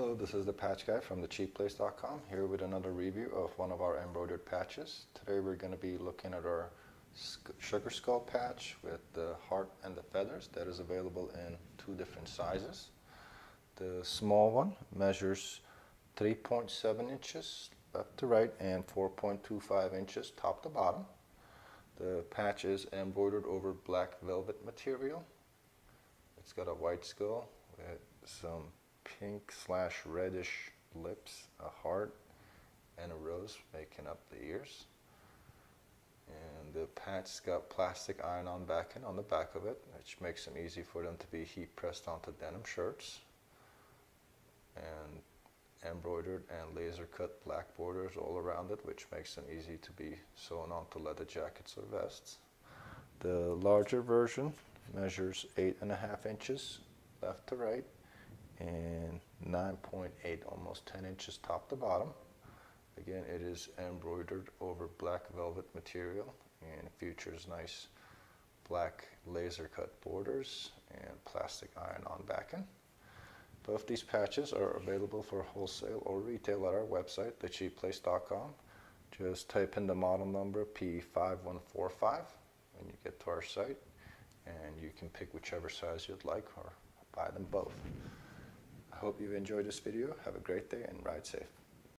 Hello, this is the Patch Guy from thecheapplace.com here with another review of one of our embroidered patches. Today we're going to be looking at our sugar skull patch with the heart and the feathers that is available in two different sizes. The small one measures 3.7 inches left to right and 4.25 inches top to bottom. The patch is embroidered over black velvet material. It's got a white skull with some pink slash reddish lips, a heart, and a rose making up the ears. And the patch's got plastic iron-on backing on the back of it, which makes them easy for them to be heat pressed onto denim shirts. And embroidered and laser cut black borders all around it, which makes them easy to be sewn onto leather jackets or vests. The larger version measures eight and a half inches left to right and 9.8, almost 10 inches top to bottom. Again, it is embroidered over black velvet material and features nice black laser cut borders and plastic iron on backing. Both these patches are available for wholesale or retail at our website, thecheapplace.com. Just type in the model number P5145 when you get to our site and you can pick whichever size you'd like or buy them both. I hope you've enjoyed this video. Have a great day and ride safe.